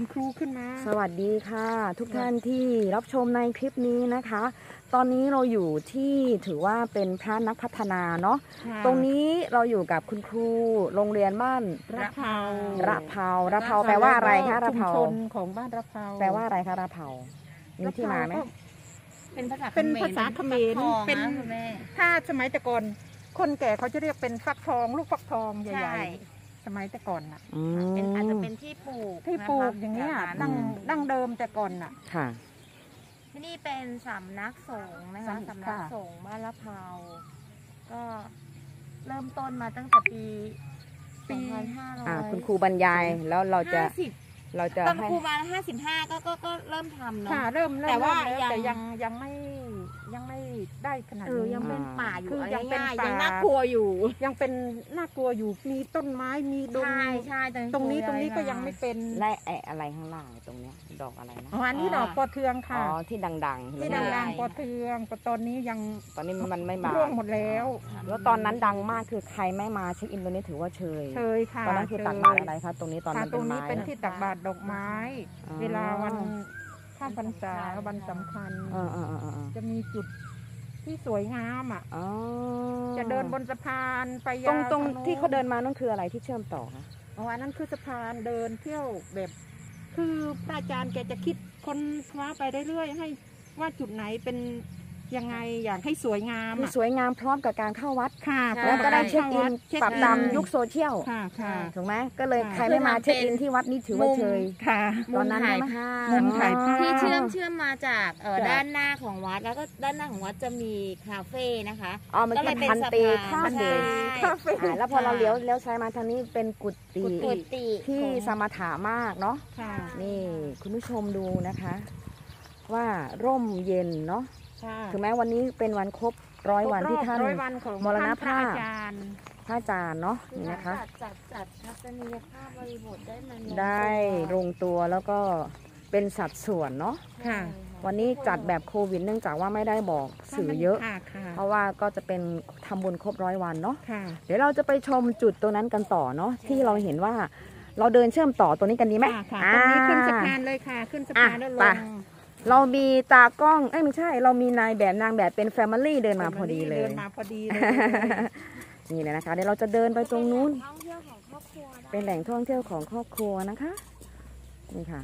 คุณครูขึ้นมา สวัสดีค่ะ ทุกท่านที่รับชมในคลิปนี้นะคะ ตอนนี้เราอยู่ที่ถือว่าเป็นพระนักพัฒนาเนาะค่ะตรงนี้เราอยู่กับคุณครูโรงเรียนบ้านระเพราระเพราระเพราแปลว่าอะไรคะระเพราชุมชนของบ้านระเพราแปลว่าอะไรคะระเพรามีที่มาไหมระเพรก็เป็นภาษาเป็นภาษาเขมรเป็เป็นนคุณแม่ถ้าสมัยแต่ก่อนคนแก่เขาจะเรียกเป็นฟักทอง ลูกฟักทองใหใช่ญ่ๆ สมัยแต่ก่อนน่ะ อืเป็นอาจจะมเป็นที่ปลูกที่นะคะปลูกอย่างเงี้ยแถวดั้งอืมดั้งเดิมแต่ก่อนน่ะ ค่ะ ที่นี่เป็นสำนักสงฆ์นะคะสำสำนักค่ะสงฆ์บ้านละเพราก็เริ่มต้นมาตั้งแต่ปี2500อ่าคุณครูบรรยายแล้วเราจะห้าสิบเราจะตอนให้ ครูมาห้าสิบห้าก็ก็ก็เริ่มทำเนาะ ค่ะเริ่มเริ่มแต่ว่าเริ่มแล้วยัง แต่ยังยังไม่ ยังไม่ได้ขนาดเออนี้ยังเป็นป่าอยู่คือเอายังเป็นง่ายๆป่ายัยังน่ากลัวอยู่ยังเป็นน่ากลัวอยู่มีต้นไม้มีดงใช่ใช่ตอนตรงนี้ตครงนี้ก็ายังไม่เป็นและไอ้อะไรข้างล่างตรงเนี้ยดอกอะไรนะอ๋ออันนี้ดอกปอเทืองอ๋ค่ะอที่ดังๆที่ใช่ไหมดังๆปอเทืองปอตอนนี้ยังตอนนี้มันไม่มาร่วงหมดแล้ว แล้วตอนนั้นดังมากคือใครไม่มาเช็คอินตรงนี้ถือว่าเชยเชยค่ะตอนนั้นคือเชยตักบาตรอะไรคะตรงนี้ตอนค่ะนั้นตรเป็นงนี้ไม้เป็นนะที่ตักบาตรดอกไม้อ๋อเวลาวันข้ามพรรษาวันสำคัญเออเออเออเออจะมีจุด ที่สวยงามอะ อ๋อจะเดินบนสะพานไปตรงยาวตรงทโน้นที่เขาเดินมานั่นคืออะไรที่เชื่อมต่อคะอ๋ออันนั้นคือสะพานเดินเที่ยวแบบ คือพระอาจารย์แกจะคิดคนคว้าไปเรื่อยๆให้ว่าจุดไหนเป็น ยังไงอยากให้สวยงามคืออะ สวยงามพร้อมกับการเข้าวัด ค่ะใช่ แล้วก็ได้เช็คอินเช็คปรับอินตามยุคโซเชียลค่ะค่ะ ถูกไหมก็เลยค่ะ ใครไม่มาเช็คอินที่วัดนี้ถือว่าเชย ค่ะตอนนั้นมุมถ่ายใช่ไหมภาพมุมถ่ายภาพ ที่เชื่อมเชื่อมมาจากเอ่อจากด้านหน้าของวัดแล้วก็ด้านหน้าของวัดจะมีคาเฟ่นะคะ อ๋อมันก็เลเป็ยนเป็นพันเตสะข้าพานเดใช่ อ่าแล้วพอเราเลี้ยวเลี้ยวซ้ายมาทางนี้เป็นกุฏิกุฏิที่สมถามากเนาะ ค่ะ นี่คุณผู้ชมดูนะคะ ว่าร่มเย็นเนาะค่ะ ถึงแม้วันนี้เป็นวันครบร้อยวันที่ท่านร้อยวันของมรณภาพท่นพระอาจารย์พระอาจารย์เนาะนี่นะคะจัดจัดจัดทัศนียภาพบริบทได้มันลงได้ลงตัวแล้วก็เป็นสัดส่วนเนาะค่ะวันนี้จัดแบบโควิดเนื่องจากว่าไม่ได้บอกสื่อเยอะค่ะค่ะเพราะว่าก็จะเป็นทำบุญครบร้อยวันเนาะค่ะเดี๋ยวเราจะไปชมจุดตรงนั้นกันต่อเนาะที่เราเห็นว่าเราเดินเชื่อมต่อตรงนี้กันดีไหมค่ะค่ะอ่าตรงนี้ขึ้นสะพานเลยค่ะ ขึ้นสะพานอะแล้วลไปง เรามีตากล้องเอ้ยไม่ใช่ เรามีนายแบบนางแบบเป็นแฟมิลี่เดินมาพอดีเลย เดินมาพอดีเลยนี่เลยนะคะเดี๋ยวเราจะเดินไปตรงนู้น ท่องเที่ยวของครอบครัวได้เป็นแหล่งท่องเที่ยวของครอบครัวนะคะ นี่ค่ะ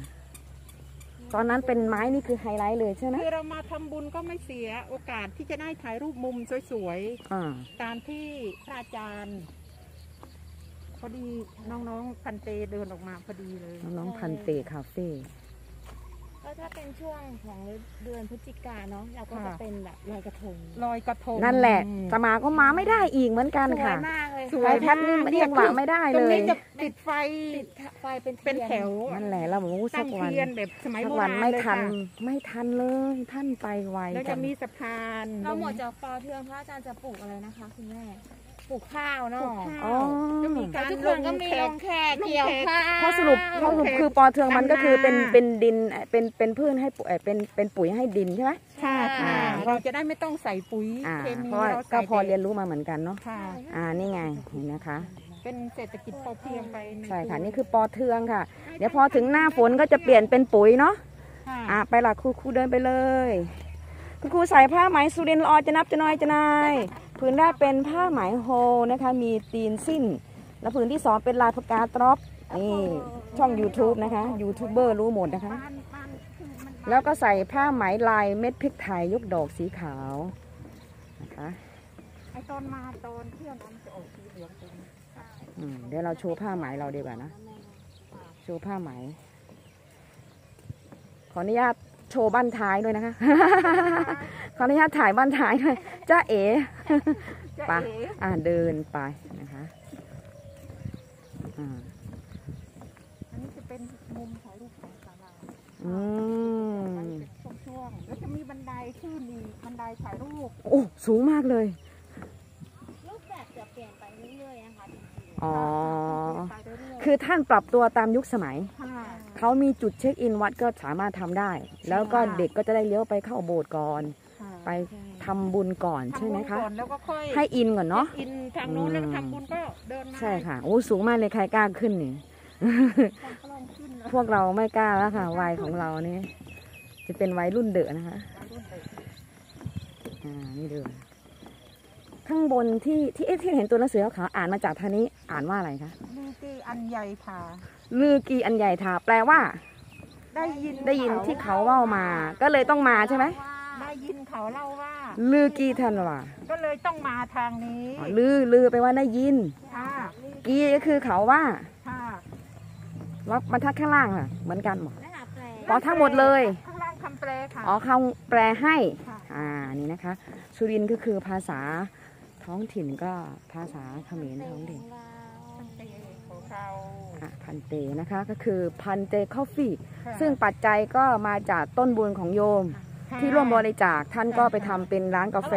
ตอนนั้นเป็นไม้นี่คือไฮไลท์เลยใช่ไหมคือเรามาทำบุญก็ไม่เสียโอกาสที่จะได้ถ่ายรูปมุมสวยอ่า ๆ ตามที่พระอาจารย์พอดีน้องๆพันเตเดินออกมาพอดีเลย น้องๆพันเตคาเฟ่ก็ ถ้าเป็นช่วงของเดือนพฤศจิกาเนาะเราก็จะค่ะ เป็นแบบลอยกระทงลอยกระทงนั่นแหละจะมาก็มาไม่ได้อีกเหมือนกันสวยค่ะมากเลยสไฟวย แพ็คนี่เรียกว่าไม่ได้ตเลรงย นี้จะติดไฟติดไฟเป็นเป็นแถวนั่นแหละเราบอกว่าสัตั้กงวันเทียนแบบสมัยสัโบกวัรานณไม่เลยทันค่ะไม่ทันเลยท่านไปไวแล้วจัจะงมีสะพานเราหมดลงจากปอเทืองพระอาจารย์จะปลูกอะไรนะคะ คุณแม่ ปลูกข้าวเนาะปลูกข้าวอ๋อจะมีแต่การทุกคนก็มีลงแขกเกี่ยวข้าวเพราะสรุปเพราะสรุปคือปอเทืองมันก็คือเป็นเป็นดินเอ่อเป็นเป็นพืชให้ปุ๋ยเอ่อเป็นเป็นปุ๋ยให้ดินใช่ไหมค่ะค่ะอ่าเราจะได้ไม่ต้องใส่ปุ๋ยอ่าเคมีเพราะว่าเราก็ใส่พอเรียนรู้มาเหมือนกันเนาะค่ะอ่านี่ไงเห็นนะคะเป็นเศรษฐกิจพอเพียงไปนใช่ค่ะตัวนี่คือปอเทืองค่ะ เดี๋ยวพอถึงหน้าฝนก็จะเปลี่ยนเป็นปุ๋ยเนาะค่ะอ่าไปละครูครูเดินไปเลย คุณครูใส่ผ้าไหมสุรินทร์ละออจะนับจะน้อยจะนาย ผืนแรกเป็นผ้าไหมโฮนะคะ มีตีนสิ้น แล้วผืนที่สองเป็นลายพกาตรอปนี่ช่อง YouTube นะคะยูทูบเบอร์รู้หมดนะคะ แล้วก็ใส่ผ้าไหมลายเม็ดพริกไทยยกดอกสีขาวนะคะไอตอนมาตอนเที่ยวนั้นจะออกสีเหลืองตรงนี้อืมเดี๋ยวเราโชว์ผ้าไหมเราดีกว่านะ โชว์ผ้าไหม ขออนุญาตโชว์บ้านท้ายด้วยนะคะ ขออนุญาตถ่ายบ้านท้ายด้วยจ้าเอ๋จะไปเอ๋อ่าเดินไปนะคะอ่าอันนี้จะเป็นมุมถ่ายรูปของศาลาอืมไปเป็นช่วงๆแล้วจะมีบันไดขึ้นมีบันไดถ่ายรูปโอ้สูงมากเลย รูปแบบจะเปลี่ยนไปเรื่อยๆนะคะจริงอ๋อ ไปเรื่อยคือท่านปรับตัวตามยุคสมัย ๆค่ะเขามีจุดเช็คอินวัดก็สามารถทำได้ แล้วก็เด็กก็จะได้เลี้ยวไปเข้าโบสถ์ก่อนค่ะ ไปทำบุญก่อนใช่ไหมคะ ทำบุญก่อนแล้วก็ค่อยให้อินก่อนเนาะ อินทางโน้นแล้วก็ทำบุญก็เดินมาใช่ค่ะโอ้สูงมากเลยใครกล้าขึ้นนี่คนก็ลองขึ้นเลยโหพวกเราไม่กล้าแล้วค่ะ วัยของเรานี่จะเป็นวัยรุ่นเดอะนะคะ อ่า นี่ดูข้างบนที่ที่เอ๊ะที่เห็นตัวหนังสือขาวๆอ่านมาจากทางนี้อ่านว่าอะไรคะนี่ที่อันใหญ่ค่ะ ลือกีอันใหญ่ทาแปลว่า ได้ยินได้ยินที่เขาเว่ามา ก็เลยต้องมาใช่ไหม ได้ยินเขาเล่าว่า ลือกีทันว่าก็เลยต้องมาทางนี้อ๋อลือลือไปลว่าได้ยิน ค่ะกีก็คือเขาว่าค่ะแล้วบรรทัดข้างล่างค่ะ เหมือนกันหมด และหาแปลอ๋อทั้งหมดเลย ข้างล่างคำแปลค่ะ อ๋อคำแปลให้ ค่ะ อ่า นี่นะคะ สุรินทร์ก็คือภาษาท้องถิ่นก็ภาษาเขมรท้องถิ่นตั้งแต่ของเราอะพันเตนะคะก็คือพันเตคอฟฟี่ ค่ะซึ่งปัจจัยก็มาจากต้นบุญของโยม ค่ะ ที่ร่วมบริจาคท่านก็ไปทำเป็นร้านกาแฟ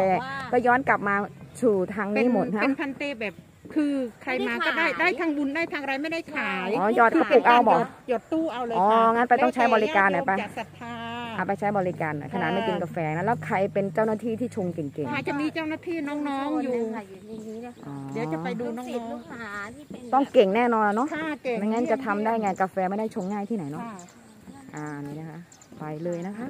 ก็ย้อนกลับมาสู่ทางนี้หมดเป็นฮะเป็นพันเตแบบคือใครมาก็ได้ได้ทางบุญได้ทางอะไรไม่ได้ขายอ๋อหยอดกระปุกเอาบอกหยอดตู้เอาเลยอ๋อค่ะงั้นไปต้องใช้บริการหน่อยปะแล้วแต่ญาติโมจะศรัทธาเอาไปใช้บริการหน่อยขนาดไม่กินกาแฟนะแล้วใครเป็นเจ้าหน้าที่ที่ชงเก่งค่ะจะมีเจ้าหน้าที่น้องๆอยู่ค่ะอยู่ในนี้เลยๆอ๋อเดี๋ยวจะไปดูลูกน้ศิษย์อลูงกหาที่เป็นต้องเก่งแน่นอนเนาะๆค่ะเก่งไม่งั้นจะทำได้ไงกาแฟไม่ได้ชงง่ายที่ไหนเนาะค่ะอ่านี่นะคะ ไปเลยนะคะ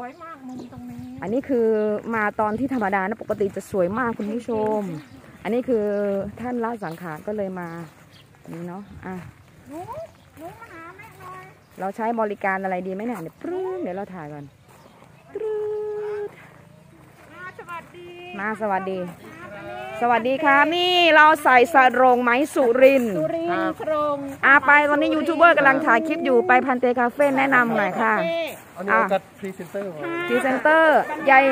วยมากมุมตรงนี้อันนี้คือมาตอนที่ธรรมดานะปกติจะสวยมากคุณผู้ชม อันนี้คือท่านละสังขารก็เลยมานี่เนาะอะหนูหนูมาหาแม่หน่อยเราใช้บริการอะไรดีไหมเนี่ยเดี๋ยวปรึ้งเดี๋ยวเราถ่ายก่อนปรึ้งมาสวัสดีมาสวัสดี สวัสดีค่ะ นี่เราใส่สรงไหมสุรินทร์สุรินทร์โครงอ่าไปตอนนี้ยูทูบเบอร์กำลังถ่ายคลิปอยู่ไปพันเตคาเฟ่แนะนำหน่อยค่ะอันนี้เราจัดพรีเซนเตอร์มาพรีเซนเตอร์ยาย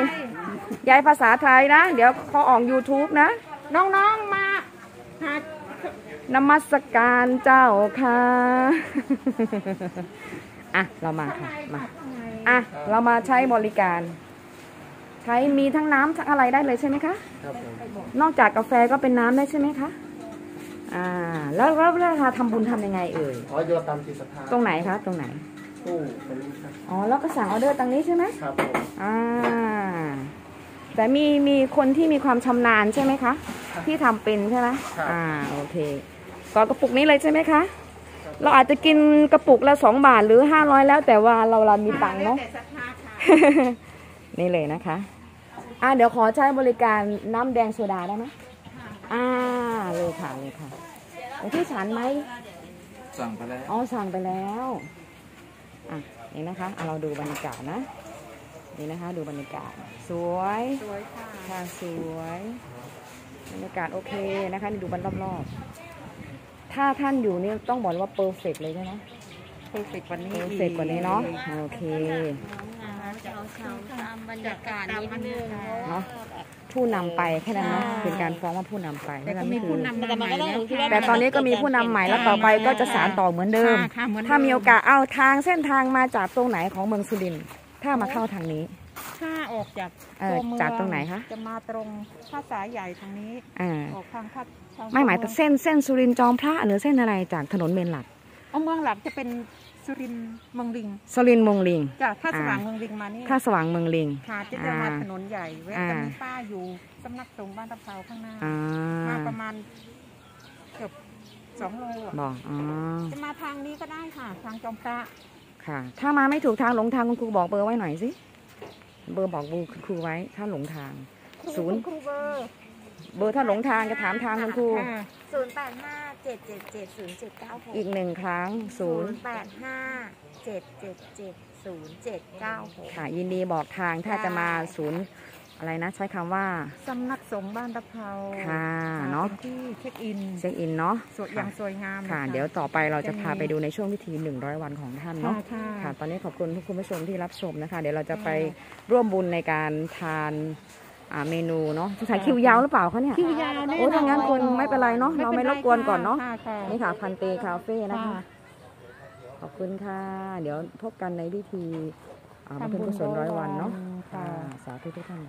ยายภาษาไทยนะ เดี๋ยวเขาออก YouTube นะ น้องๆมาหานมัสการเจ้าค่ะ อะ เรามาค่ะมาอะ เรามาใช้บริการ ใช้มีทั้งน้ำทั้งอะไรได้เลยใช่ไหมคะครับผมนอกจากกาแฟก็เป็นน้ำได้ใช่ไหมคะอ่า แล้วแล้วเวลาทำบุญทำยังไงเอ่ยอ๋อโยนตามจิตศรัทธาตรงไหนคะตรงไหนตู้ตรงนี้ครับอ๋อแล้วก็สั่งออเดอร์ตรงนี้ใช่ไหมครับผมอ่าแต่มีมีคนที่มีความชำนาญใช่ไหมคะที่ทำเป็นใช่ไหมอ่าโอเคก็กระปุกนี้เลยใช่ไหมคะ เราอาจจะกินกระปุกละสองบาทหรือห้าร้อยแล้วแต่ว่าเราเรามีตังค์เนาะ แต่ศรัทธาค่ะนี่เลยนะคะ อ่าเดี๋ยวขอใช้บริการน้ำแดงโซดาได้ไหมอ่าเลยค่ะเลยค่ะหลวงพี่ฉันไหมสั่งไปแล้วอ๋อสั่งไปแล้วอะนี่นะคะเอาเราดูบรรยากาศนะนี่นะคะ ดูบรรยากาศ สวยสวยค่ะค่ะสวยบรรยากาศโอเคนะคะนี่ดูบรรรอบๆถ้าท่านอยู่นี่ต้องบอกว่าเปอร์เฟกเลยใช่ไหมเพอร์เฟกต์กว่านี้เปอร์เฟกกว่านี้เนาะโอเค เช้าเช้าๆตามบรรยากาศนิดนึงเนาะผู้นำไปแค่นั้นเนาะเป็นการฟ้องว่าผู้นำไปแต่แค่ก็นั้นมีคืผู้อนำมาใหม่แล้วค่ะแต่ตอนนี้ก็มีผู้นำใหม่แล้วต่อไปก็จะสานต่อเหมือนเดิมค่ะค่ะเหมือนเดิม ถ้ามีโอกาสเอาทางเส้นทางมาจากตรงไหนของเมืองสุรินทร์ถ้ามาเข้าทางนี้ ถ้าออกจากเอ่อตัวเมืองจากตรงไหนคะ จะมาตรงท่าสายใหญ่ทางนี้ อ่าออกทางท่าทางไม่หมายแต่เส้นเส้นสุรินทร์จอมพระหรือเส้นอะไรจากถนนเมนหลัก เอาเมืองหลักจะเป็นสุรินทร์เมืองลิงสุรินทร์เมงลิงจากท่าสว่างอ่าเมืองลิงมานี่ ท่าสว่างเมืองลิง ค่ะจะจะมาอ่าถนนใหญ่เว้ยอ่า จะมีป้าอยู่สำนักสงฆ์บ้านตะเภาข้างหน้า อ่ามาประมาณเกือบสองโลอะบอกอ๋อจะมาทางนี้ก็ได้ค่ะ ทางจอมพระค่ะ ถ้ามาไม่ถูกทางหลงทางคุณครูบอกเบอร์ไว้หน่อยสิเบอร์บอกคุณครูไว้ถ้าหลงทาง ศูนย์ ครูเบอร์เบอร์ถ้าหลงทางจะถามทางคุณครู ค่ะศูนย์แปดห้า เจ็ดเจ็ดเจ็ดศูนย์เจ็ดเก้าหกอีกหนึ่งครั้งศูนย์แปดห้าเจ็ดเจ็ดเจ็ดศูนย์เจ็ดเก้าหกค่ะยินดีบอกทางถ้าจะมาศูนย์อะไรนะ ใช้คำว่า สำนักสงฆ์บ้านตะเภาค่ะเนอะเป็นที่ check in check in เนาะสวยอย่างสวยงามเลยค่ะ เดี๋ยวต่อไปเราจะพาไปดูในช่วงพิธี 100 วันของท่านค่ะเนาะค่ะค่ะ ตอนนี้ขอบคุณทุกคุณผู้ชมที่รับชมนะคะ เดี๋ยวเราจะไปร่วมบุญในการทาน อ่าเมนูเนาะสงสัยคิวยาวหรือเปล่าคะเนี่ยคิวยาวแน่โอ้ถ้างั้นคุณไม่เป็นไรเนาะเราไม่รบกวนก่อนเนาะค่ะค่ะนี่ค่ะพันเตคาเฟ่นะคะค่ะขอบคุณค่ะ เดี๋ยวพบกันในพิธีอ่าบำเพ็ญกุศลร้อยวันเนาะค่ะสาธุทุกท่าน